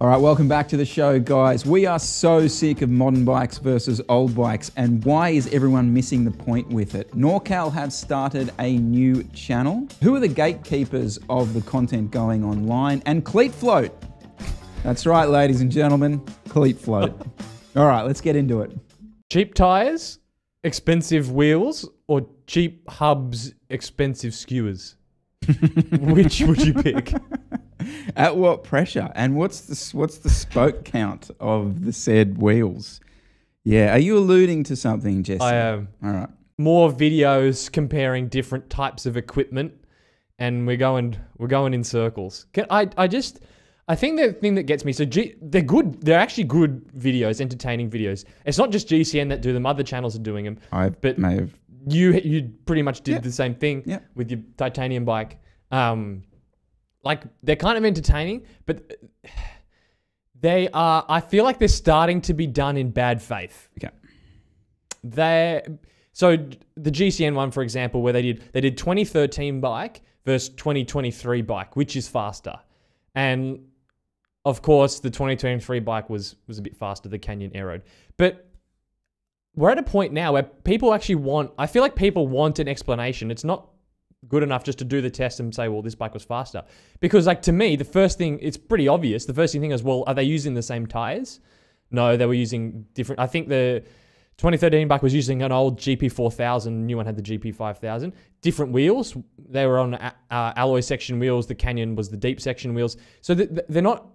All right, welcome back to the show, guys. We are so sick of modern bikes versus old bikes, and why is everyone missing the point with it? NorCal have started a new channel. Who are the gatekeepers of the content going online? And Cleat Float. That's right, ladies and gentlemen, Cleat Float. All right, let's get into it. Cheap tires, expensive wheels, or cheap hubs, expensive skewers? Which would you pick? At what pressure? And what's the what's the spoke count of the said wheels? Yeah, are you alluding to something, Jesse? I am. All right. More videos comparing different types of equipment, and we're going we're going in circles. Can, I I just I think the thing that gets me so G, they're good. They're actually good videos, entertaining videos. It's not just GCN that do them. Other channels are doing them. I But- may have. You you pretty much did Yeah. the same thing Yeah. with your titanium bike. Um, like they're kind of entertaining, but they are. I feel like they're starting to be done in bad faith. Okay. They so the GCN one, for example, where they did they did 2013 bike versus 2023 bike, which is faster, and of course the 2023 bike was was a bit faster, the Canyon Aeroad, but we're at a point now where people actually want. I feel like people want an explanation. It's not good enough just to do the test and say, well, this bike was faster. Because, like, to me, the first thing, it's pretty obvious. The first thing is, well, are they using the same tires? No, they were using different. I think the 2013 bike was using an old GP4000, new one had the GP5000. Different wheels. They were on uh, alloy section wheels. The Canyon was the deep section wheels. So th- th- they're not.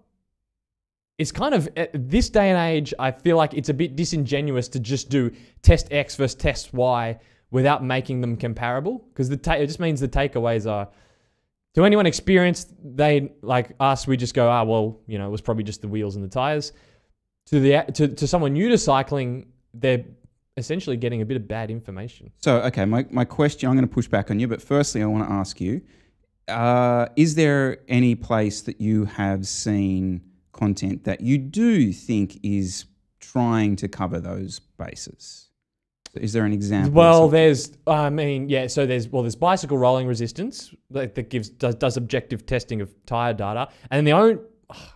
It's kind of at this day and age, I feel like it's a bit disingenuous to just do test X versus test Y without making them comparable? Because the ta- it just means the takeaways are to anyone experienced they like us we just go ah well you know it was probably just the wheels and the tires. To the to, to someone new to cycling they're essentially getting a bit of bad information. So, okay, my, my question, I'm going to push back on you, but firstly, I want to ask you uh, is there any place that you have seen content that you do think is trying to cover those bases? Is there an example? well there's i mean yeah so there's well there's bicycle rolling resistance that, that gives does, does objective testing of tire data. And the only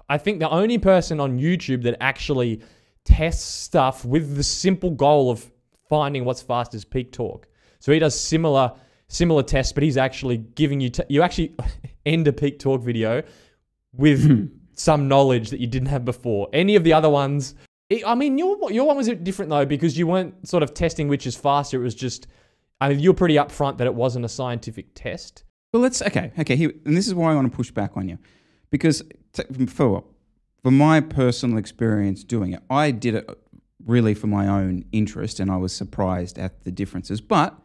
i think the only person on youtube that actually tests stuff with the simple goal of finding what's fastest peak torque. So he does similar similar tests but he's actually giving you t- you actually end a peak torque video with hmm. some knowledge that you didn't have before. Any of the other ones it- I mean, your your one was different though because you weren't sort of testing which is faster. It was just, I mean, you're pretty upfront that it wasn't a scientific test. Well, let's okay, okay. Here, and this is why I want to push back on you, because for for my personal experience doing it, I did it uh, really for my own interest, and I was surprised at the differences. But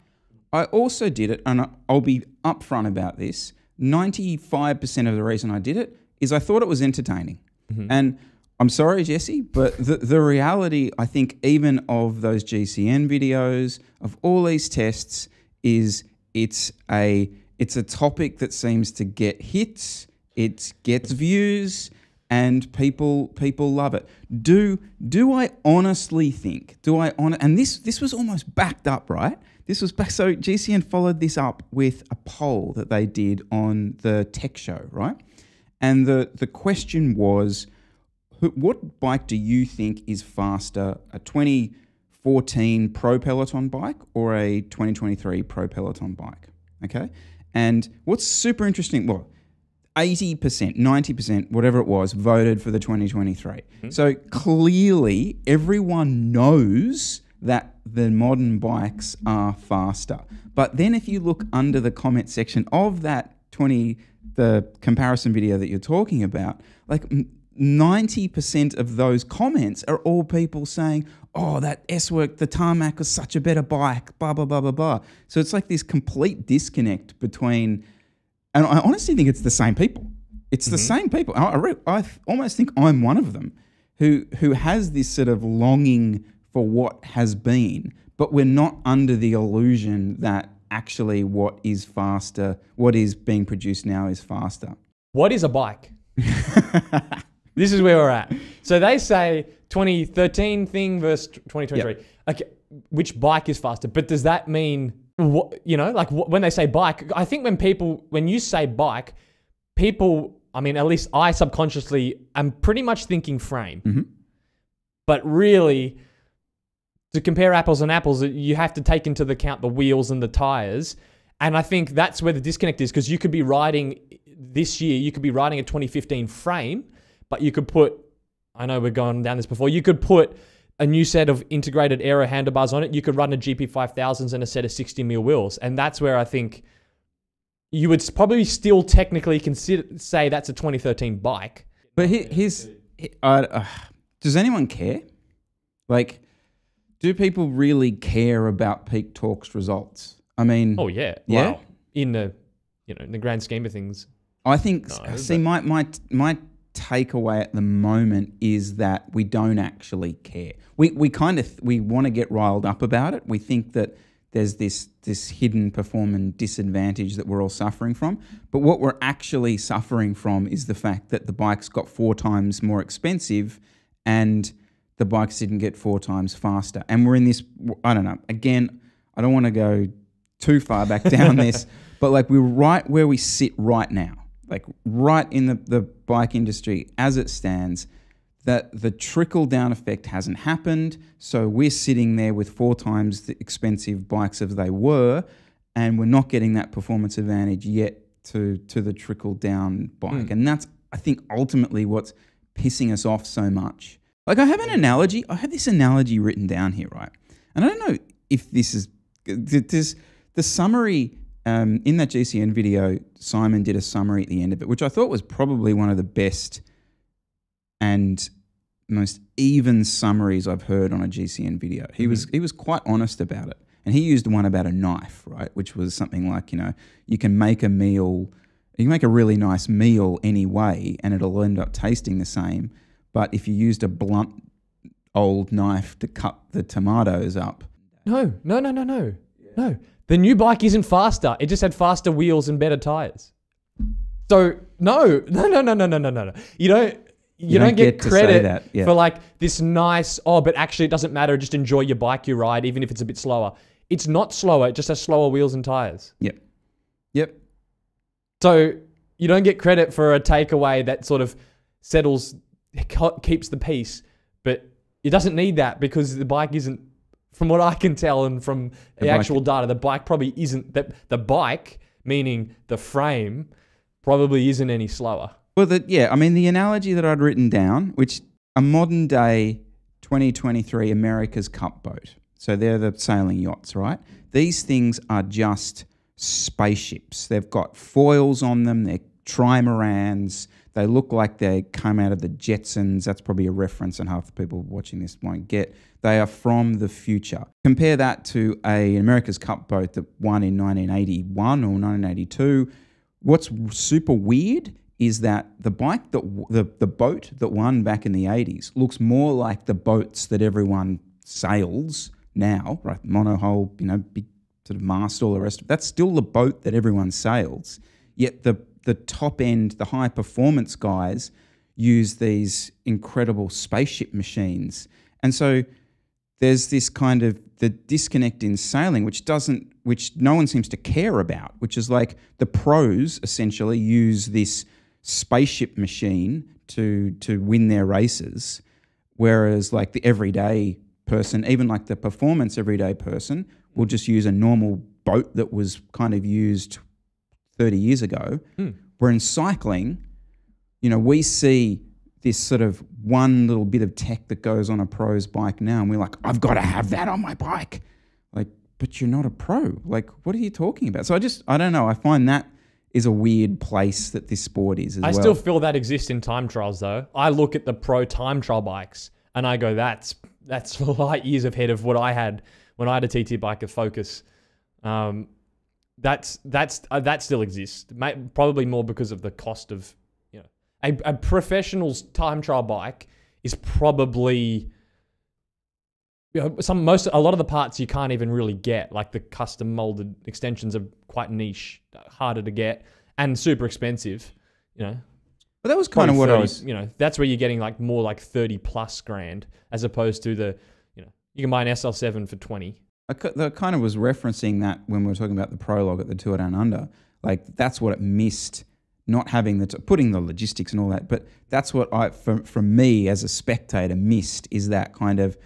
I also did it, and I'll be upfront about this. Ninety five percent of the reason I did it is I thought it was entertaining, mm-hmm. and I'm sorry, Jesse, but the, the reality, I think, even of those GCN videos, of all these tests, is it's a it's a topic that seems to get hits, it gets views, and people people love it. Do do I honestly think? Do I on and this this was almost backed up, right? This was back. So GCN followed this up with a poll that they did on the tech show, right? And the the question was what bike do you think is faster, a 2014 Pro Peloton bike or a 2023 Pro Peloton bike? Okay. And what's super interesting, well, 80%, 90%, whatever it was, voted for the 2023. Hmm. So clearly, everyone knows that the modern bikes are faster. But then if you look under the comment section of that 20, the comparison video that you're talking about, like 90% of those comments are all people saying, oh, that S Work, the tarmac was such a better bike, blah, blah, blah, blah, blah. So it's like this complete disconnect between and I honestly think it's the same people. It's the mm-hmm. same people. I, I, re- I almost think I'm one of them who who has this sort of longing for what has been, but we're not under the illusion that actually what is faster, what is being produced now is faster. What is a bike? this is where we're at. So they say 2013 thing versus 2023. Okay, which bike is faster? But does that mean what? You know, like wh- when they say bike, I think when people when you say bike, people I mean, at least I subconsciously am pretty much thinking frame. Mhm. But really, to compare apples and apples, you have to take into the account the wheels and the tires. And I think that's where the disconnect is because you could be riding this year, you could be riding a 2015 frame, but you could put, I know we've gone down this before, you could put a new set of integrated aero handlebars on it. You could run a GP5000s and a set of 60 mil wheels. And that's where I think you would probably still technically consider say that's a 2013 bike. But he, here's, he- uh, uh, does anyone care? Like, do people really care about Peak Torque's results? I mean, Oh yeah, Yeah? Wow. In the you know in the grand scheme of things, I think. No, see, my my my takeaway at the moment is that we don't actually care. We we kind of we want to get riled up about it. We think that there's this this hidden performance disadvantage that we're all suffering from. But what we're actually suffering from is the fact that the bikes got four times more expensive, and the bikes didn't get four times faster. And we're in this. I don't know. Again, I don't want to go too far back down this, but like we're right where we sit right now, like right in the, the bike industry as it stands, that the trickle down effect hasn't happened. So we're sitting there with four times the expensive bikes as they were, and we're not getting that performance advantage yet to to the trickle down bike. Hmm. And that's I think ultimately what's pissing us off so much. Like I have an analogy. I have this analogy written down here, right? And I don't know if this is this the summary um, in that GCN video. Simon did a summary at the end of it, which I thought was probably one of the best and most even summaries I've heard on a GCN video. He was he was quite honest about it, and he used one about a knife, right? Which was something like you know you can make a meal, you can make a really nice meal anyway, and it'll end up tasting the same. But if you used a blunt old knife to cut the tomatoes up, no, no, no, no, no, no. The new bike isn't faster. It just had faster wheels and better tires. So no, no, no, no, no, no, no, no. You don't. You, You don't, don't get, get credit that, yeah. for like this nice. Oh, but actually, it doesn't matter. Just enjoy your bike you ride, even if it's a bit slower. It's not slower. It just has slower wheels and tires. yep, yep, So you don't get credit for a takeaway that sort of settles, keeps the peace, but it doesn't need that because the bike isn't, from what I can tell and from the, bike- actual data, the bike probably isn't that the bike, meaning the frame, probably isn't any slower. Well, the, yeah, I mean, the analogy that I'd written down, which a modern day 2023 America's Cup boat. So they're the sailing yachts, right? These things are just spaceships. They've got foils on them, they're trimarans. They look like they come out of the Jetsons. That's probably a reference, and half the people watching this won't get. They are from the future. Compare that to a America's Cup boat that won in 1981 or 1982. What's super weird is that the bike that the the boat that won back in the 80s looks more like the boats that everyone sails now, right? Monohull, you know, big sort of mast, all the rest of That's still the boat that everyone sails. Yet the the top end, the high performance guys use these incredible spaceship machines. And so there's this kind of the disconnect in sailing which doesn't which no one seems to care about which is like the pros essentially use this spaceship machine to to win their races whereas like the everyday person even like the performance everyday person will just use a normal boat that was kind of used 30 years ago hmm. Where in cycling you know, we see this sort of one little bit of tech that goes on a pro's bike now, and we're like, I've got to have that on my bike. Like, but you're not a pro. Like, what are you talking about? So I just, I don't know. I find that is a weird place that this sport is as I well. still feel that exists in time trials though. I look at the pro time trial bikes and I go, that's that's light years ahead of what I had when I had a TT bike at Focus. Um, that's that's uh, that still exists. May, probably more because of the cost of you know a, a professional's time trial bike is probably you know, some most a lot of the parts you can't even really get. Like the custom molded extensions are quite niche, harder to get, and super expensive. You know, but that was kind of what I was. You know, that's where you're getting like more like thirty plus grand, as opposed to the, you know, you can buy an SL7 for twenty. I I kind of was referencing that when we were talking about the prologue at the Tour Down Under. Like, that's what it missed not having the t- putting the logistics and all that. But that's what I from from me as a spectator missed is that kind of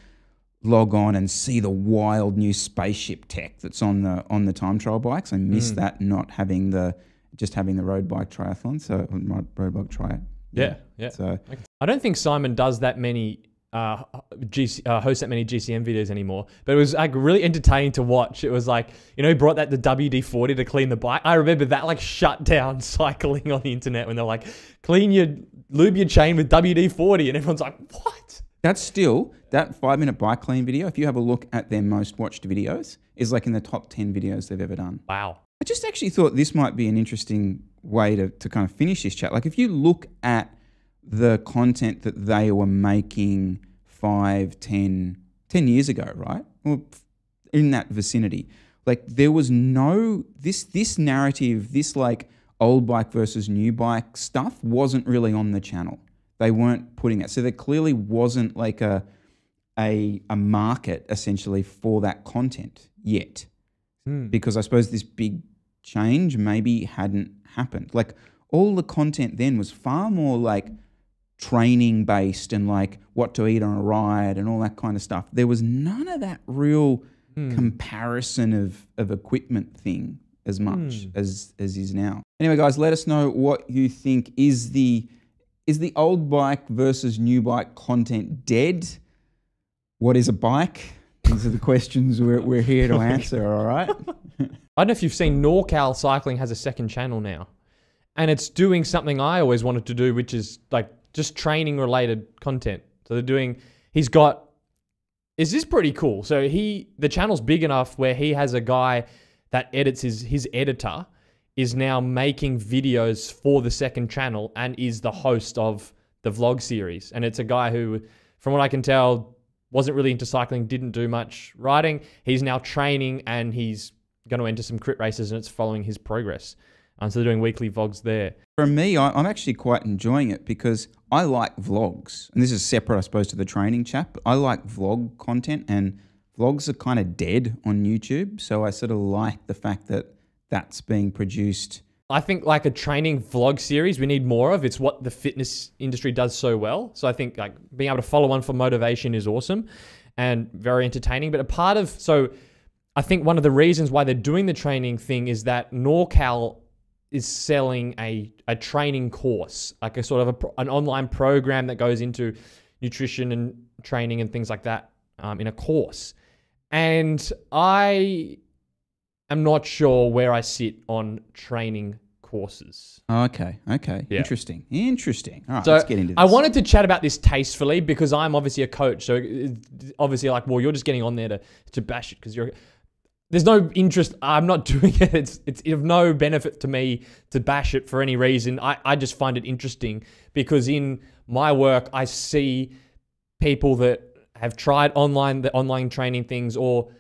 log on and see the wild new spaceship tech that's on the on the time trial bikes. I missed Mm. that not having the just having the road bike triathlon. So my road bike tri. Yeah, yeah. So I don't think Simon does that many uh, GC, uh, hosts that many GCN videos anymore. But it was like really entertaining to watch. It was like you know he brought that the WD forty to clean the bike. I remember that like shut down cycling on the internet when they're like clean your lube your chain with WD forty, and everyone's like what? That's still that five minute bike clean video. If you have a look at their most watched videos, is like in the top ten videos they've ever done. Wow. I just actually thought this might be an interesting way to, to kind of finish this chat. Like if you look at the content that they were making five, 10, 10 years ago, right? Or in that vicinity, like there was no this this narrative, this like old bike versus new bike stuff wasn't really on the channel. They weren't putting it. So there clearly wasn't like a a, a market essentially for that content yet Hmm. because I suppose this big change maybe hadn't happened. Like all the content then was far more like training based and like what to eat on a ride and all that kind of stuff. There was none of that real Hmm. comparison of, of equipment thing as much Hmm. as as is now. Anyway, guys, let us know what you think is the is the old bike versus new bike content dead? What is a bike? These are the questions we're, we're here to answer, all right? I don't know if you've seen NorCal Cycling has a second channel now, and it's doing something I always wanted to do, which is like just training related content. So they're doing. He's got. Is this pretty cool? So he the channel's big enough where he has a guy that edits his his editor is now making videos for the second channel and is the host of the vlog series. And it's a guy who, from what I can tell, wasn't really into cycling, didn't do much riding. He's now training and he's going to enter some crit races and it's following his progress. Um, so they're doing weekly vlogs there. For me, I, I'm actually quite enjoying it because I like vlogs. And this is separate, I suppose, to the training chat, but I like vlog content and vlogs are kind of dead on YouTube. So I sort of like the fact that that's being produced. I think like a training vlog series we need more of. It's what the fitness industry does so well. So I think like being able to follow one for motivation is awesome and very entertaining. But a part of so I think one of the reasons why they're doing the training thing is that NorCal is selling a, a training course, like a sort of a, an online program that goes into nutrition and training and things like that um, in a course. And I am not sure where I sit on training courses. Okay, okay. Yeah. Interesting. Interesting. All right, So let's get into this. I wanted to chat about this tastefully because I'm obviously a coach. So obviously, like, well, you're just getting on there to, to bash it because you're. There's no interest. I'm not doing it. It's it's of no benefit to me to bash it for any reason. I, I just find it interesting because in my work I see people that have tried online the online training things or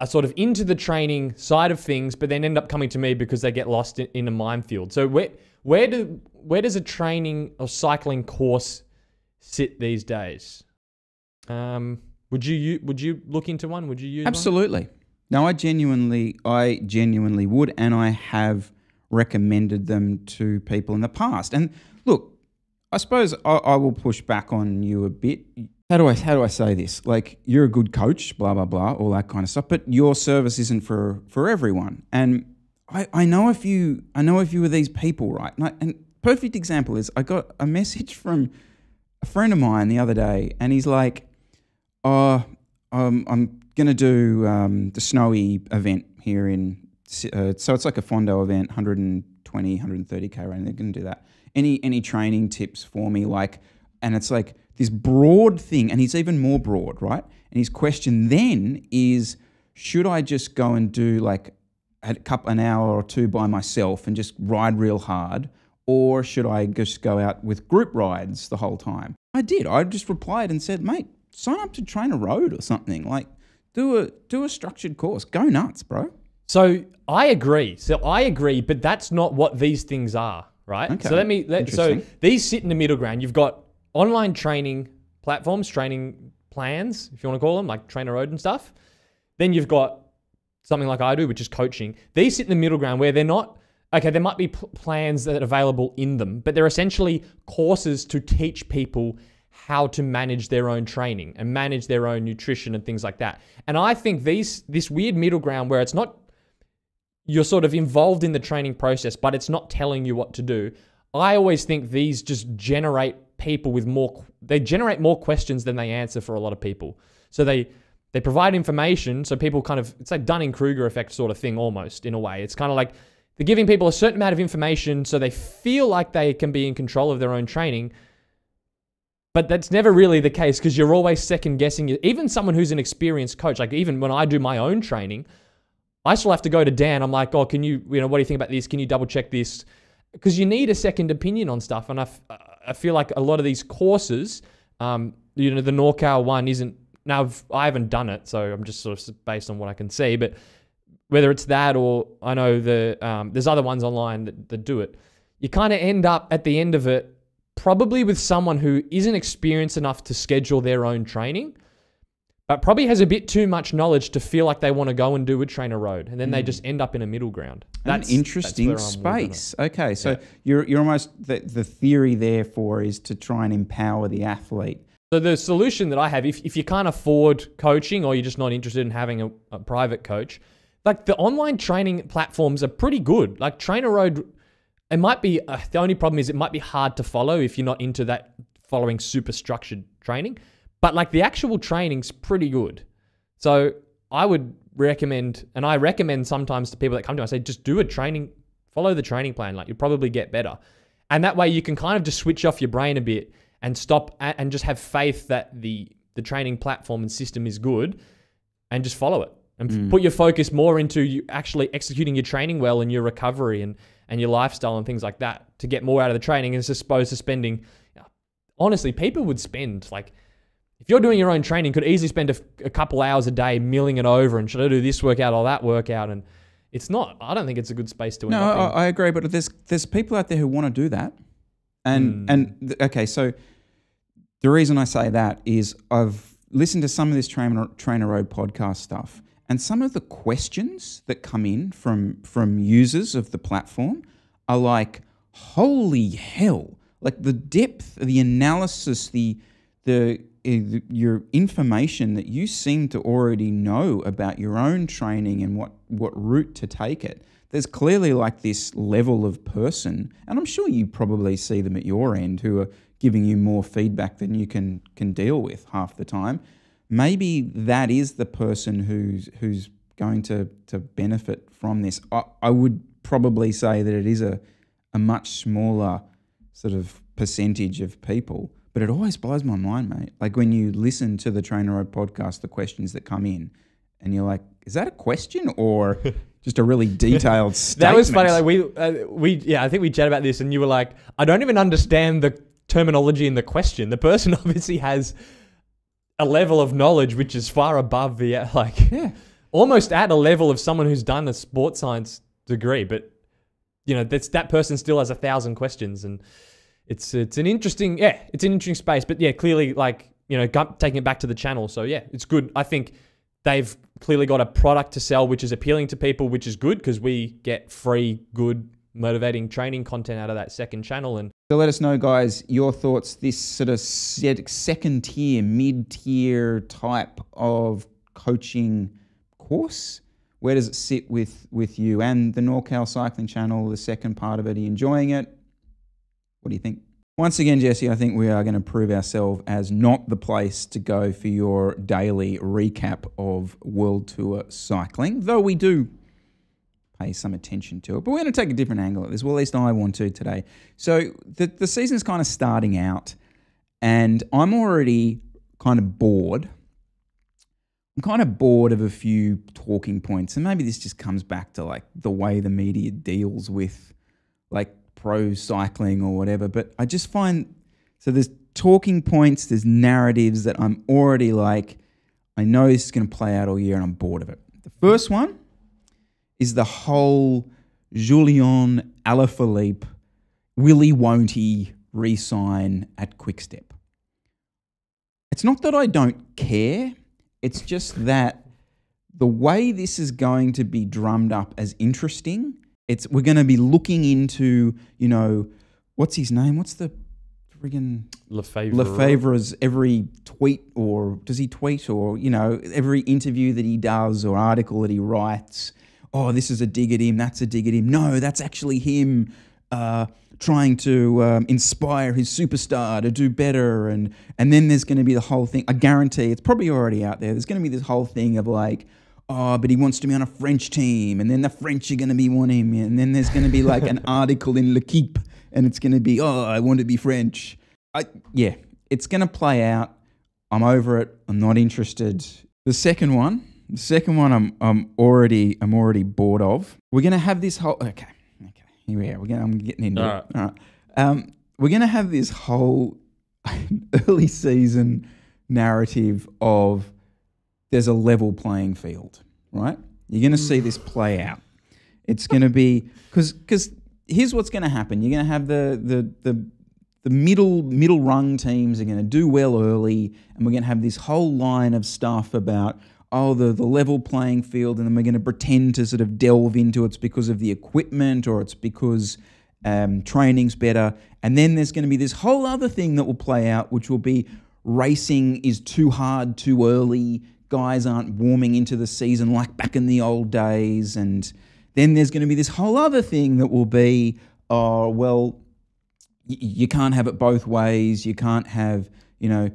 are sort of into the training side of things, but then end up coming to me because they get lost in, in a minefield. So where where do where does a training or cycling course sit these days? Um, would you would you look into one? Would you use one? No, I genuinely, I genuinely would, and I have recommended them to people in the past. And look, I suppose I, I will push back on you a bit. How do I how do I say this? Like you're a good coach, blah blah blah, all that kind of stuff. But your service isn't for for everyone. And I, I know if you I know if you were these people, right? And, I, and perfect example is I got a message from a friend of mine the other day, and he's like, "Oh, um, I'm gonna do um, the snowy event here in uh, so it's like a Fondo event, 120, 130k range. They're gonna do that. Any any training tips for me? Like, and it's like this broad thing, and he's even more broad, right? And his question then is, should I just go and do like a couple an hour or two by myself and just ride real hard, or should I just go out with group rides the whole time? I did. I just replied and said, mate, sign up to TrainerRoad or something. Like, do a do a structured course. Go nuts, bro. So I agree. So I agree, but that's not what these things are, right? Okay. So let me let so these sit in the middle ground. You've got online training platforms, training plans, if you want to call them, like Trainer Road and stuff. Then you've got something like I do, which is coaching. These sit in the middle ground where they're not okay, there might be pl- plans that are available in them, but they're essentially courses to teach people how to manage their own training and manage their own nutrition and things like that. And I think these this weird middle ground where it's not you're sort of involved in the training process, but it's not telling you what to do. I always think these just generate people with more they generate more questions than they answer for a lot of people. So they they provide information so people kind of it's like Dunning-Kruger effect sort of thing almost in a way. It's kind of like they're giving people a certain amount of information so they feel like they can be in control of their own training. But that's never really the case because you're always second guessing. Even someone who's an experienced coach, like even when I do my own training, I still have to go to Dan. I'm like, oh, can you, you know, what do you think about this? Can you double check this? Because you need a second opinion on stuff. And I, I feel like a lot of these courses, um, you know, the NorCal one isn't, now I've, I haven't done it, so I'm just sort of based on what I can see. But whether it's that or I know the um, there's other ones online that, that do it, you kind of end up at the end of it probably with someone who isn't experienced enough to schedule their own training, but probably has a bit too much knowledge to feel like they want to go and do a trainer road. and then they hmm. just end up in a middle ground. An interesting where I'm with it. space. Okay, so Yeah. you're you're almost the the theory therefore is to try and empower the athlete. So the solution that I have, if, if you can't afford coaching or you're just not interested in having a, a private coach, like the online training platforms are pretty good. Like TrainerRoad, it might be uh, the only problem is it might be hard to follow if you're not into that following super structured training. But like the actual training's pretty good. So I would recommend, and I recommend sometimes to people that come to me, I say just do a training, follow the training plan. Like you'll probably get better, and that way you can kind of just switch off your brain a bit and stop and just have faith that the the training platform and system is good, and just follow it and f- put your focus more into you actually executing your training well and your recovery and and your lifestyle and things like that to get more out of the training as opposed to spending. Honestly, people would spend like if you're doing your own training, could easily spend a couple hours a day milling it over and should I do this workout or that workout and it's not. I don't think it's a good space to end No. I, I agree, but there's there's people out there who want to do that, and Hmm. and th- okay, so the reason I say that is I've listened to some of this trainer trainer road podcast stuff, and some of the questions that come in from from users of the platform are like, holy hell! Like the depth, of the analysis, the the uh, your information that you seem to already know about your own training and what what route to take it. There's clearly like this level of person, and I'm sure you probably see them at your end who are giving you more feedback than you can can deal with half the time. Maybe that is the person who's who's going to to benefit from this. I, I would probably say that it is a a much smaller sort of percentage of people. But it always blows my mind, mate. Like when you listen to the Trainer Road podcast, the questions that come in, and you're like, is that a question or just a really detailed statement? That was funny. Like we, uh, we, yeah, I think we chat about this, and you were like, I don't even understand the terminology in the question. The person obviously has a level of knowledge which is far above the like, yeah. almost at a level of someone who's done a sports science degree, but you know, that's that person still has a thousand questions, and it's it's an interesting, yeah, it's an interesting space. But yeah, clearly, like you know, taking it back to the channel. So yeah, it's good. I think they've clearly got a product to sell which is appealing to people, which is good because we get free, good, motivating training content out of that second channel. And So let us know, guys, your thoughts. This sort of second tier, mid tier type of coaching course. Where does it sit with with you and the NorCal Cycling Channel? The second part of it, are you enjoying it? What do you think? Once again, Jesse, I think we are going to prove ourselves as not the place to go for your daily recap of World Tour cycling, though we do pay some attention to it. But we're going to take a different angle at this. Well, at least I want to today. So the, the season's kind of starting out, and I'm already kind of bored. I'm kind of bored of a few talking points, and maybe this just comes back to like the way the media deals with like pro cycling or whatever. But I just find so there's talking points, there's narratives that I'm already like, I know this is going to play out all year, and I'm bored of it. The first one is the whole Julian Alaphilippe, Willie won't he resign at Quickstep? It's not that I don't care, it's just that the way this is going to be drummed up as interesting It's we're going to be looking into you know what's his name? What's the friggin' Lefevere. Lefevere's every tweet or does he tweet or you know every interview that he does or article that he writes. Oh, this is a dig at him. That's a dig at him. No, that's actually him uh, trying to um, inspire his superstar to do better. And and then there's going to be the whole thing. I guarantee it's probably already out there. There's going to be this whole thing of like. Oh, but he wants to be on a French team, and then the French are going to be want him, and then there's going to be like an article in L'Equipe, and it's going to be, oh, I want to be French. I, yeah, it's going to play out. I'm over it. I'm not interested. The second one, the second one, I'm I'm already I'm already bored of. We're going to have this whole. Okay, okay, here we are. We're going. I'm getting into All it. right. All right. Um, we're going to have this whole early season narrative of there's a level playing field, right? You're going to see this play out. It's going to be because because here's what's going to happen. You're going to have the the the the middle middle rung teams are going to do well early, and we're going to have this whole line of stuff about oh the the level playing field, and then we're going to pretend to sort of delve into it's because of the equipment or it's because um, training's better, and then there's going to be this whole other thing that will play out, which will be racing is too hard too early. Guys aren't warming into the season like back in the old days, and then there's going to be this whole other thing that will be, oh well, y- you can't have it both ways. You can't have, you know,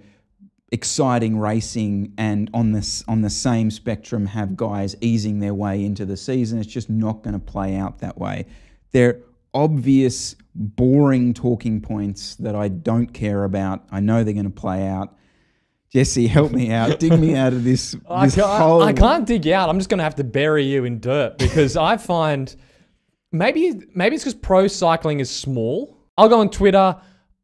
exciting racing and on this on the same spectrum have guys easing their way into the season. It's just not going to play out that way. They're obvious, boring talking points that I don't care about. I know they're going to play out. Jesse, help me out. Dig me out of this. I this can't, whole. I can't dig you out. I'm just going to have to bury you in dirt because I find maybe maybe it's because pro cycling is small. I'll go on Twitter.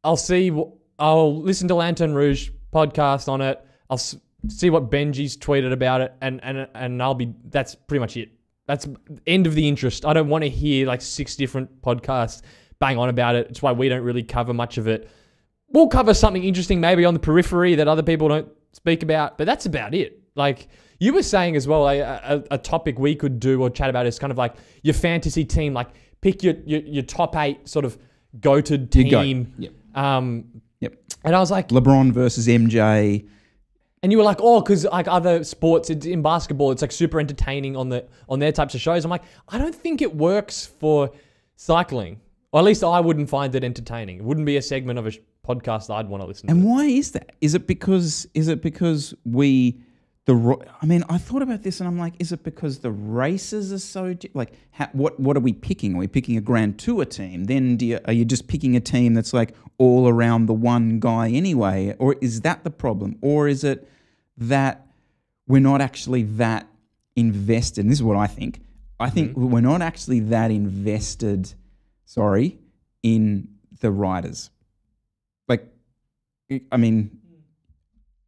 I'll see. I'll listen to Lantern Rouge podcast on it. I'll s- see what Benji's tweeted about it, and and and I'll be. That's pretty much it. That's end of the interest. I don't want to hear like six different podcasts bang on about it. It's why we don't really cover much of it. We'll cover something interesting maybe on the periphery that other people don't speak about, but that's about it. Like you were saying as well, a, a, a topic we could do or chat about is kind of like your fantasy team. Like pick your your, your top eight sort of goated to You go. team. Yep. Um, Yep. and I was like, LeBron versus MJ. and you were like, oh, because like other sports it's in basketball, it's like super entertaining on the on their types of shows. I'm like, I don't think it works for cycling, or at least I wouldn't find it entertaining. It wouldn't be a segment of a podcast I'd want to listen to. And why is that? Is it because is it because we the I mean, I thought about this and I'm like, is it because the races are so like ha, what what are we picking? Are we picking a Grand Tour team? Then do you, are you just picking a team that's like all around the one guy anyway? Or is that the problem? Or is it that we're not actually that invested? And this is what I think. I think we're not actually that invested, sorry, in the riders. Like I mean,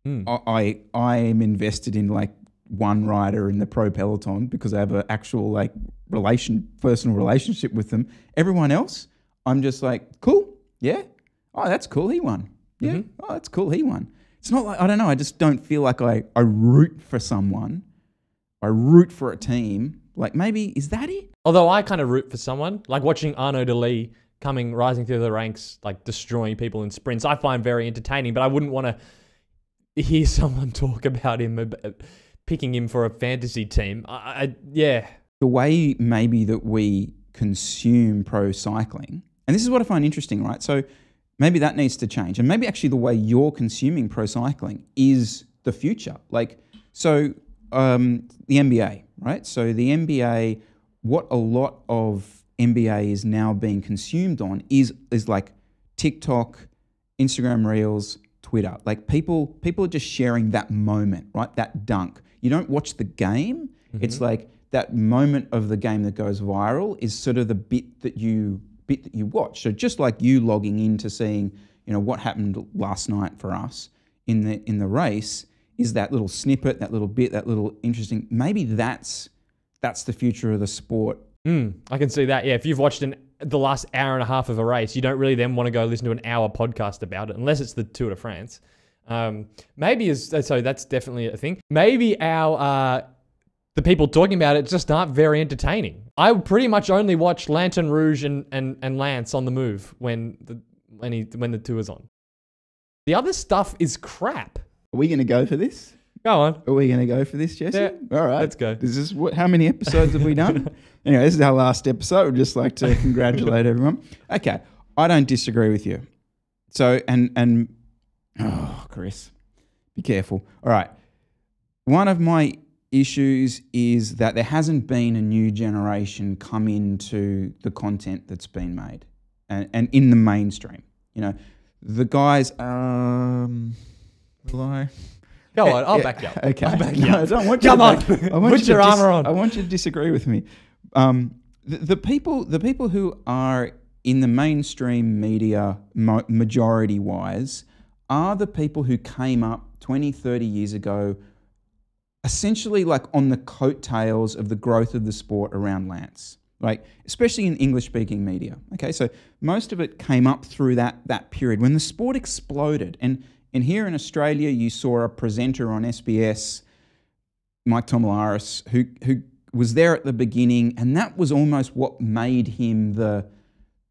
Hmm. I I I am invested in like one rider in the pro peloton because I have an actual like relation personal relationship with them. Everyone else, I'm just like, cool, yeah. Oh, that's cool. He won. Yeah. Mm-hmm. Oh, that's cool. He won. It's not like I don't know. I just don't feel like I I root for someone. I root for a team. Like maybe is that it? Although I kind of root for someone, like watching Arnaud De Lie coming, rising through the ranks, like destroying people in sprints, I find very entertaining, but I wouldn't want to hear someone talk about him, ab- picking him for a fantasy team. I, I yeah. the way maybe that we consume pro cycling, and this is what I find interesting, right? So maybe that needs to change, and maybe actually the way you're consuming pro cycling is the future. Like, so um, the NBA, right? So the NBA, what a lot of NBA is now being consumed on is is like TikTok, Instagram Reels, Twitter. Like people people are just sharing that moment, right? That dunk. You don't watch the game. It's like that moment of the game that goes viral is sort of the bit that you bit that you watch. So just like you logging in to seeing, you know, what happened last night for us in the in the race is that little snippet, that little bit, that little interesting. Maybe that's that's the future of the sport. Mm, I can see that. Yeah, if you've watched an, the last hour and a half of a race, you don't really then want to go listen to an hour podcast about it, unless it's the Tour de France. Um, maybe is so that's definitely a thing. Maybe our uh, the people talking about it just aren't very entertaining. I pretty much only watch Lantern Rouge and, and, and Lance on the move when the when he when the tour is on. The other stuff is crap. Are we going to go for this? Go on. Are we going to go for this, Jesse? Yeah, All right. let's go. This is what? How many episodes have we done? anyway, this is our last episode. We'd just like to congratulate everyone. Okay, I don't disagree with you. So and and oh, Chris, be careful. All right. One of my issues is that there hasn't been a new generation come into the content that's been made and, and in the mainstream. You know, the guys. Um, will I? Go on. I'll Yeah, back you up. Okay. I'll back you No, up. I don't want you Come to on. I want Put you to your armor on. I want you to disagree with me. Um, the, the people, the people who are in the mainstream media, majority wise, are the people who came up 20, 30 years ago, essentially like on the coattails of the growth of the sport around Lance. Like, especially in English speaking media. Okay, so most of it came up through that, that period when the sport exploded. And, and here in Australia, you saw a presenter on SBS, Mike Tomalaris, who, who was there at the beginning, and that was almost what made him the,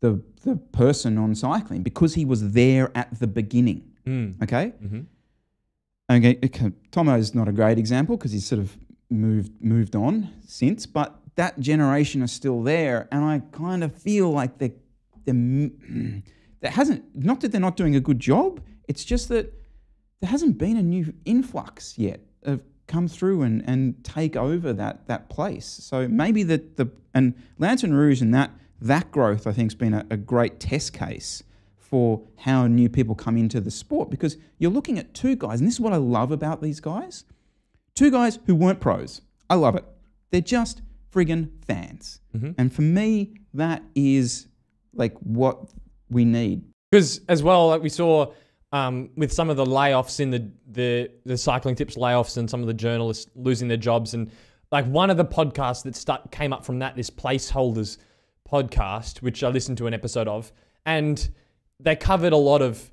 the, the person on cycling because he was there at the beginning. Mm. Okay? Mhm. Okay, okay. Tomo's not a great example because he's sort of moved moved on since, but that generation is still there, and I kind of feel like they that hasn't not that they're not doing a good job. It's just that there hasn't been a new influx yet of come through and, and take over that that place. So maybe that the and Lantern Rouge and that that growth I think has been a, a great test case for how new people come into the sport because you're looking at two guys, and this is what I love about these guys. Two guys who weren't pros. I love it. They're just friggin' fans. Mhm. And for me, that is like what we need. Because as well, like we saw um, with some of the layoffs in the, the the cycling tips layoffs and some of the journalists losing their jobs, and like one of the podcasts that start, came up from that, this placeholders podcast, which I listened to an episode of, and they covered a lot of.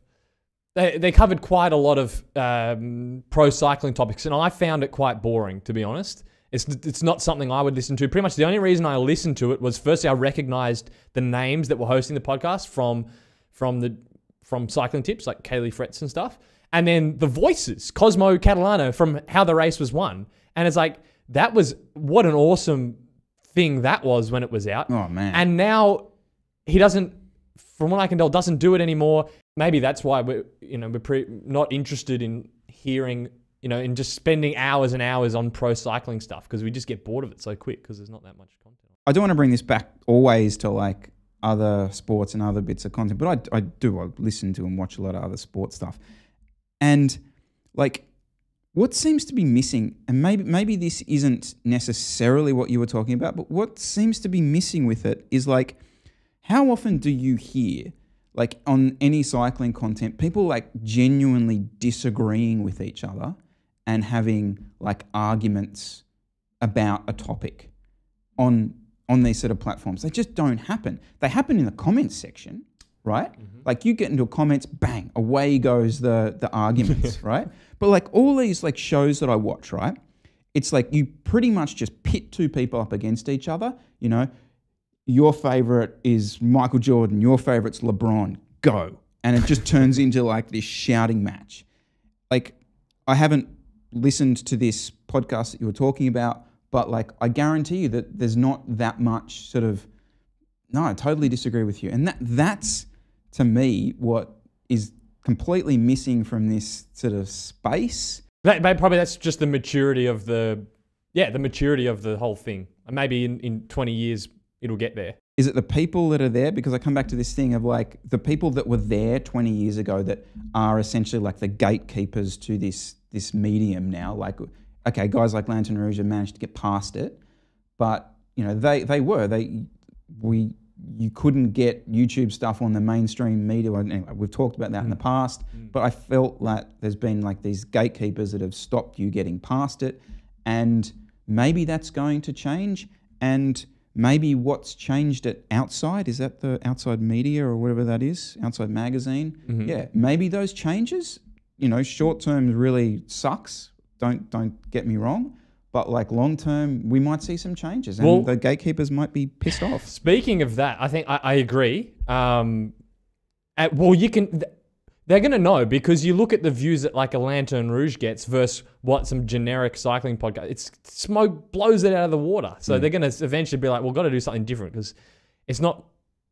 They, they covered quite a lot of um, pro cycling topics, and I found it quite boring, to be honest. It's, it's not something I would listen to. Pretty much the only reason I listened to it was firstly I recognized the names that were hosting the podcast from from the from cycling tips like Caley Fretz and stuff, and then the voices Cosmo Catalano from how the race was won, and it's like that was what an awesome thing that was when it was out, Oh man. and now he doesn't, from what I can tell, doesn't do it anymore. Maybe that's why we're you know we're pre- not interested in hearing you know in just spending hours and hours on pro cycling stuff because we just get bored of it so quick because there's not that much content. I don't want to bring this back always to like other sports and other bits of content, but I, I do. I listen to and watch a lot of other sports stuff. And like what seems to be missing, and maybe maybe this isn't necessarily what you were talking about, but what seems to be missing with it is like how often do you hear like on any cycling content people like genuinely disagreeing with each other and having like arguments about a topic on on these sort of platforms. They just don't happen. They happen in the comments section, right? Mm-hmm. Like you get into a comments, bang, away goes the the arguments, right? But like all these like shows that I watch, right? It's like you pretty much just pit two people up against each other, you know. Your favorite is Michael Jordan, your favorite's LeBron. Go. And it just turns into like this shouting match. Like I haven't listened to this podcast that you were talking about, but like I guarantee you that there's not that much sort of no, I totally disagree with you. And that that's to me what is completely missing from this sort of space. That, but probably that's just the maturity of the, yeah, the maturity of the whole thing. And maybe in, in 20 years it'll get there. Is it the people that are there? Because I come back to this thing of like the people that were there 20 years ago that are essentially like the gatekeepers to this this medium now. Like, okay, guys like Lantern Rouge have managed to get past it, but you know they they were they we you couldn't get YouTube stuff on the mainstream media. Anyway, we've talked about that in the mm. past, mm. but I felt that there's been like these gatekeepers that have stopped you getting past it, and maybe that's going to change. And maybe what's changed it outside is that the outside media or whatever that is, outside magazine. Yeah, maybe those changes. You know, short term really sucks. Don't don't get me wrong, But like long term, we might see some changes, and Well- the gatekeepers might be pissed off. Speaking of that, I think I, I agree. Um, at, well, you can. th- They're going to know because you look at the views that like a Lantern Rouge gets versus what some generic cycling podcast. It's smoke blows it out of the water. So hmm. they're going to eventually be like, "We've got to do something different because it's not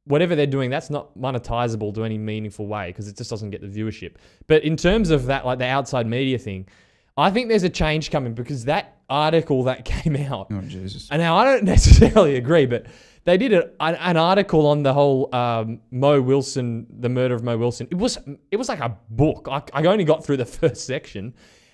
whatever they're doing. That's not monetizable to any meaningful way because it just doesn't get the viewership." But in terms of that, like the outside media thing, I think there's a change coming because that article that came out. Oh Jesus! And now I don't necessarily agree, but they did a, an, an article on the whole um, Mo Wilson, the murder of Mo Wilson. It was it was like a book. I, I only got through the first section.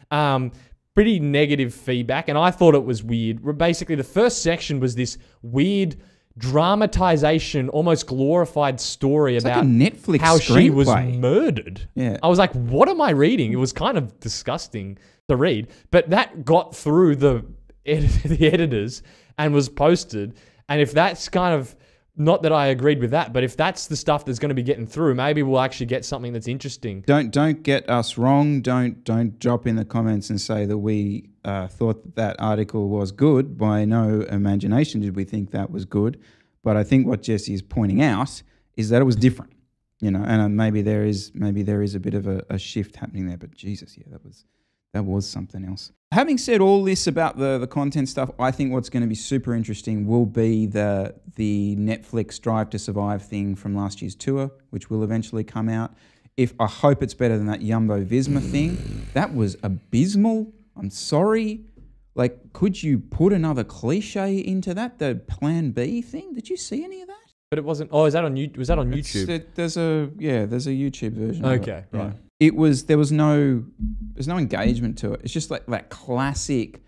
Um, pretty negative feedback, and I thought it was weird. Basically, the first section was this weird dramatization, almost glorified story It's like about Netflix how she was murdered. Yeah. I was like, what am I reading? It was kind of disgusting to read, but that got through the edit- the editors and was posted. And if that's kind of not that I agreed with that, but if that's the stuff that's going to be getting through, maybe we'll actually get something that's interesting. Don't don't get us wrong. Don't don't drop in the comments and say that we uh, thought that, that article was good. By no imagination did we think that was good. But I think what Jesse is pointing out is that it was different. You know, and uh, maybe there is maybe there is a bit of a, a shift happening there. But Jesus, yeah, that was that was something else. Having said all this about the the content stuff, I think what's going to be super interesting will be the the Netflix Drive to Survive thing from last year's tour, which will eventually come out. If I hope it's better than that Jumbo Visma thing, that was abysmal. I'm sorry. Like, could you put another cliche into that? The Plan B thing? Did you see any of that? But it wasn't. Oh, is that on you? Was that on YouTube? it- there's a yeah, there's a YouTube version. of it. Okay, Yeah. It was there was no there's no engagement to it. It's just like that classic.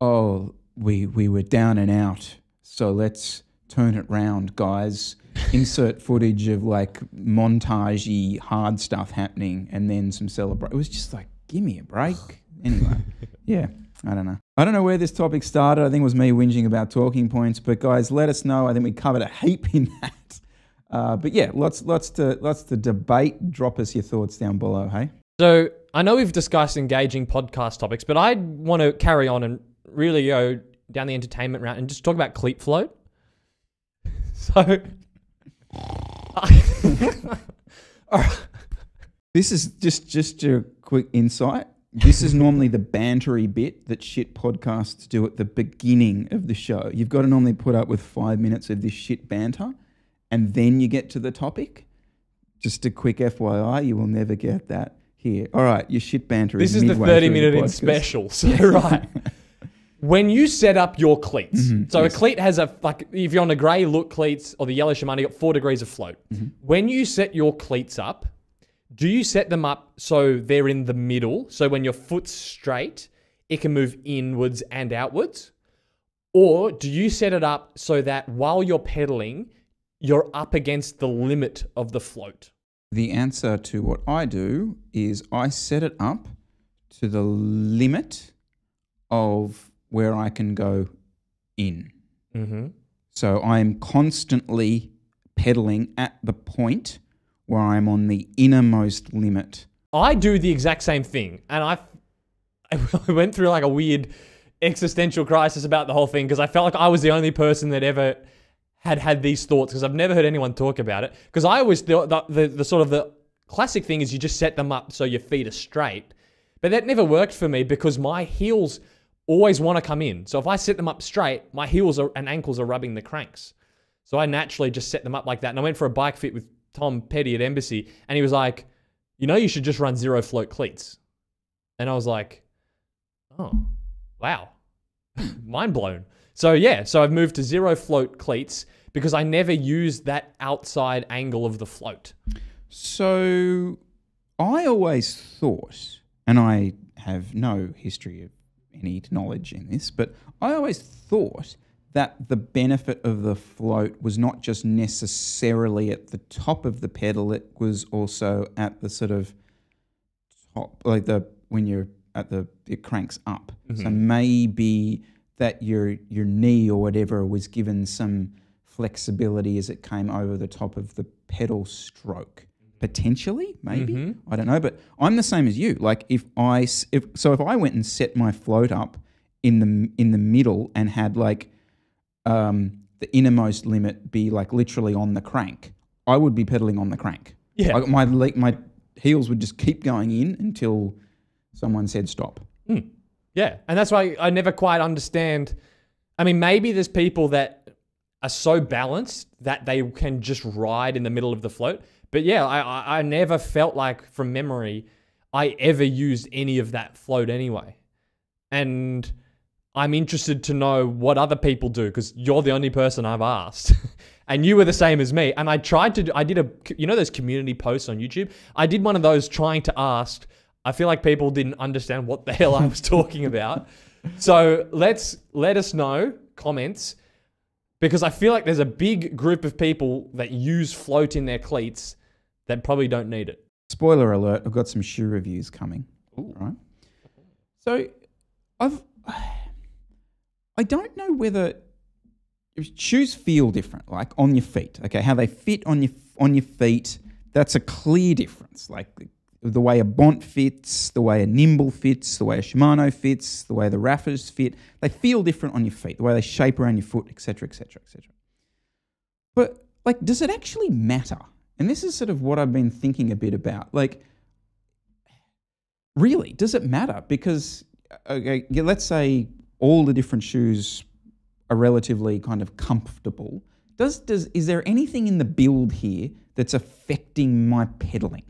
Oh, we we were down and out, so let's turn it round, guys. Insert footage of like montagey hard stuff happening, and then some celebrate. It was just like, give me a break. Anyway, yeah. I don't know. I don't know where this topic started. I think it was me whinging about talking points. But guys, let us know. I think we covered a heap in that. Uh, but yeah, lots, lots to, lots to debate. Drop us your thoughts down below. Hey. So I know we've discussed engaging podcast topics, but I want to carry on and really go down the entertainment route and just talk about cleat float. So, This is just, just a quick insight. This is normally the bantery bit that shit podcasts do at the beginning of the show. You've got to normally put up with five minutes of this shit banter, and then you get to the topic. Just a quick FYI, you will never get that here. All right, your shit banter. this is the thirty-minute in special. So, right. When you set up your cleats, Mm-hmm. so a cleat has a, like, if you're on the grey look cleats or the yellow Shimano, you got four degrees of float. Mm-hmm. When you set your cleats up, do you set them up so they're in the middle? So when your foot's straight, it can move inwards and outwards? Or do you set it up so that while you're pedaling, you're up against the limit of the float? The answer to what I do is I set it up to the limit of where I can go in. Mm-hmm. So I'm constantly pedaling at the point where I'm on the innermost limit. I do the exact same thing, and I, I went through like a weird existential crisis about the whole thing because I felt like I was the only person that ever had had these thoughts because I've never heard anyone talk about it. Because I always the, the the the sort of the classic thing is you just set them up so your feet are straight, but that never worked for me because my heels always want to come in. So if I set them up straight, my heels are, and ankles are rubbing the cranks. So I naturally just set them up like that. And I went for a bike fit with Tom Petty at Embassy, and he was like, "You know, you should just run zero float cleats." And I was like, "Oh, wow, mind blown." So yeah, so I've moved to zero float cleats because I never used that outside angle of the float. So I always thought, and I have no history of any knowledge in this, but I always thought that the benefit of the float was not just necessarily at the top of the pedal, it was also at the sort of top, like the when you're at the it cranks up. So mm-hmm. maybe that your your knee or whatever was given some flexibility as it came over the top of the pedal stroke. Potentially, maybe I don't know, but I'm the same as you. Like if i if so, if I went and set my float up in the in the middle and had like um, the innermost limit be like literally on the crank, I would be pedaling on the crank. Yeah. Like my my heels would just keep going in until someone said stop. Yeah, and that's why I never quite understand. I mean, maybe there's people that are so balanced that they can just ride in the middle of the float. But yeah, I, I, I never felt like from memory I ever used any of that float anyway. And I'm interested to know what other people do because you're the only person I've asked. and you were the same as me. And I tried to, I did a, you know, those community posts on YouTube? I did one of those trying to ask. I feel like people didn't understand what the hell I was talking about. So let's let us know comments because I feel like there's a big group of people that use float in their cleats that probably don't need it. Spoiler alert: I've got some shoe reviews coming. Right. So, I've I don't know whether shoes feel different, like on your feet. Okay, how they fit on your on your feet. That's a clear difference. Like the, way a Bont fits, the way a Nimbl fits, the way a Shimano fits, the way the Raphas fit. They feel different on your feet. The way they shape around your foot, etc., etc., etc. But like, does it actually matter? And this is sort of what I've been thinking a bit about. Like, really, does it matter? Because uh, okay, let's say all the different shoes are relatively kind of comfortable. Does does is there anything in the build here that's affecting my pedaling?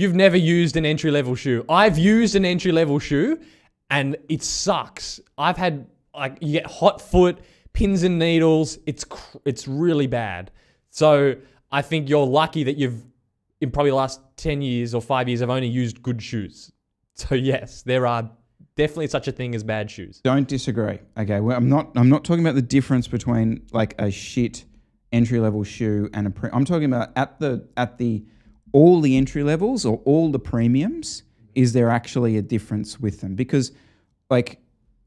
You've never used an entry level shoe. I've used an entry level shoe and it sucks. I've had like you get hot foot, pins and needles. It's it's really bad. So I think you're lucky that you've in probably the last 10 years or 5 years have only used good shoes. So yes, there are definitely such a thing as bad shoes. Don't disagree. Okay, well, I'm not. I'm not talking about the difference between like a shit entry level shoe and a. Pre- I'm talking about at the at the all the entry levels or all the premiums. Is there actually a difference with them? Because like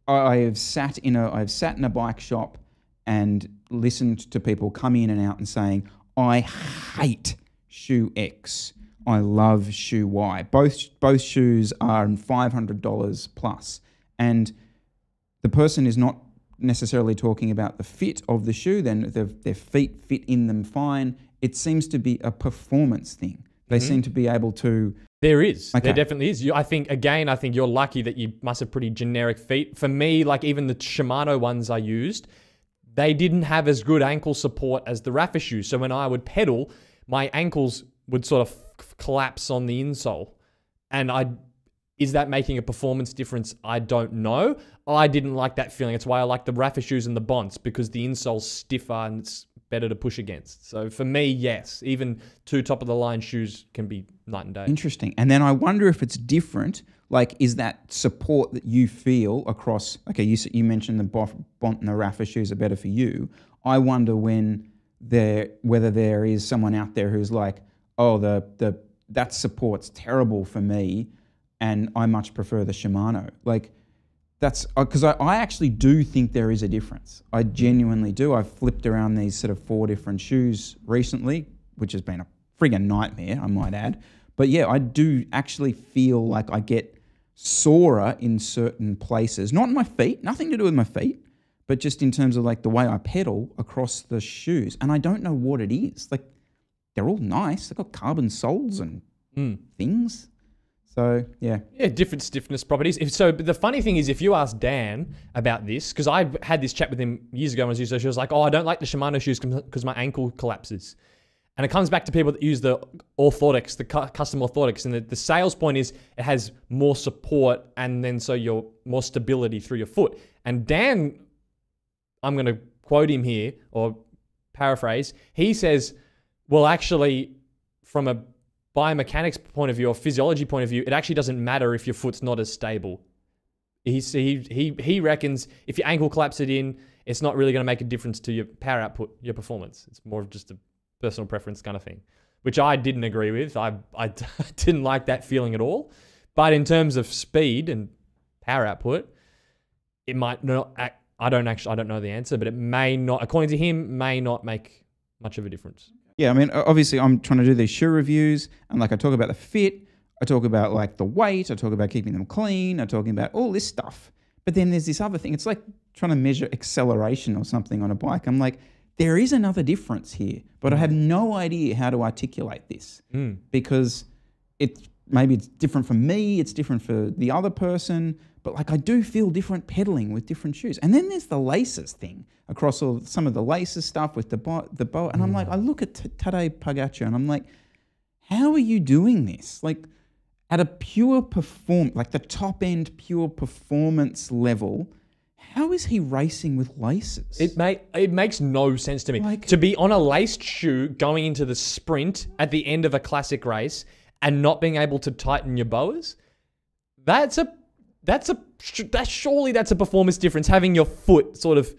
I have sat in a I've sat in a bike shop and listened to people come in and out and saying I hate shoe X. I love shoe Y. Both both shoes are five hundred dollars plus, and the person is not necessarily talking about the fit of the shoe. Then their, their feet fit in them fine. It seems to be a performance thing. They mm-hmm. seem to be able to. There is. Okay. There definitely is. You, I think again, I think you're lucky that you must have pretty generic feet. For me, like even the Shimano ones I used, they didn't have as good ankle support as the Rapha shoes. So when I would pedal, my ankles would sort of f- collapse on the insole. And I is that making a performance difference? I don't know. I didn't like that feeling. It's why I like the Rapha shoes and the Bonts because the insole's stiffer and it's better to push against. So for me, yes, even two top of the line shoes can be night and day. Interesting. And then I wonder if it's different. Like, is that support that you feel across? Okay, you you mentioned the Bof- Bont and the Rapha shoes are better for you. I wonder when there whether there is someone out there who's like, oh, the the that support's terrible for me, and I much prefer the Shimano. Like, that's uh, because I, I actually do think there is a difference. I genuinely do. I've flipped around these sort of four different shoes recently, which has been a friggin' nightmare, I might add. But yeah, I do actually feel like I get sorer in certain places. Not in my feet, nothing to do with my feet, but just in terms of like the way I pedal across the shoes. And I don't know what it is. Like, they're all nice. They've got carbon soles and hmm. things. So yeah, Yeah, different stiffness properties. If so, the funny thing is, if you ask Dan about this, because I had this chat with him years ago when I was using, she was like, "Oh, I don't like the Shimano shoes because my ankle collapses." And it comes back to people that use the orthotics, the custom orthotics, and the, the sales point is it has more support, and then so you're more stability through your foot. And Dan, I'm going to quote him here or paraphrase. He says, "Well, actually, from a biomechanics point of view or physiology point of view, it actually doesn't matter if your foot's not as stable. He he he reckons if your ankle collapses it in, it's not really going to make a difference to your power output, your performance. It's more of just a personal preference kind of thing, which I didn't agree with. I I didn't like that feeling at all. But in terms of speed and power output, it might not. I don't actually I don't know the answer, but it may not, according to him, may not make much of a difference. Yeah, I mean, obviously, I'm trying to do these shoe reviews, and like I talk about the fit, I talk about like the weight, I talk about keeping them clean, I'm talking about all this stuff. But then there's this other thing. It's like trying to measure acceleration or something on a bike. I'm like, there is another difference here, but I have no idea how to articulate this Mm. because it's maybe it's different for me, it's different for the other person, but like I do feel different pedaling with different shoes. And then there's the laces thing across all some of the laces stuff with the bo- the bow, and I'm like, mm. I look at T- Tadej Pogacar and I'm like, how are you doing this? Like at a pure perform, like the top end pure performance level. How is he racing with laces? It make it makes no sense to me Like- to be on a laced shoe going into the sprint at the end of a classic race and not being able to tighten your boas. That's a that's a that's surely that's a performance difference having your foot sort of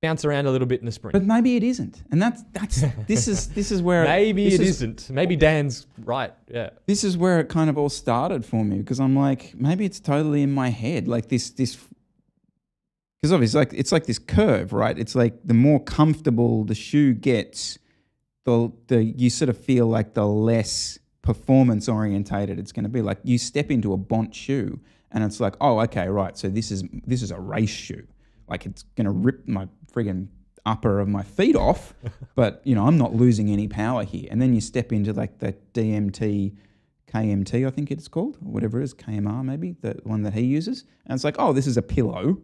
bounce around a little bit in the spring. but maybe it isn't, and that's that's this is this is where Maybe it is, isn't. Maybe Dan's right. Yeah. this is where it kind of all started for me because I'm like, maybe it's totally in my head. Like this, this, because obviously, like it's like this curve, right? It's like the more comfortable the shoe gets, the the you sort of feel like the less performance orientated it's going to be. Like you step into a Bont shoe, and it's like, oh, okay, right. So this is this is a race shoe. Like it's going to rip my friggin' upper of my feet off, but you know I'm not losing any power here. And then you step into like the DMT, KMT, I think it's called, or whatever it is, KMR maybe, the one that he uses. And it's like, oh, this is a pillow,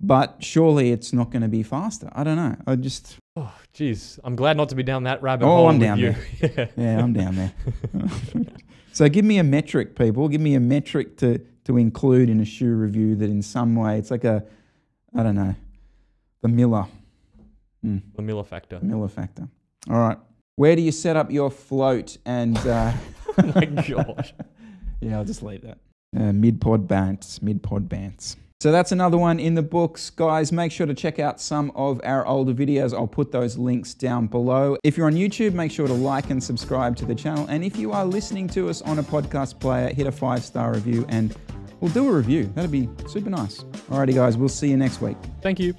but surely it's not going to be faster. I don't know. I just, Oh, jeez. I'm glad not to be down that rabbit Oh, hole. Oh, I'm down you. Yeah. yeah, I'm down there. so give me a metric, people. Give me a metric to to include in a shoe review that in some way it's like a, I don't know, the Miller. Mm. The Miller factor. Miller factor. All right. Where do you set up your float? And uh, oh my gosh. yeah, I'll just leave that. Uh, mid pod bants, mid pod bants. So that's another one in the books, guys. Make sure to check out some of our older videos. I'll put those links down below. If you're on YouTube, make sure to like and subscribe to the channel. And if you are listening to us on a podcast player, hit a five star review and we'll do a review. That'd be super nice. Alrighty, guys, we'll see you next week. Thank you.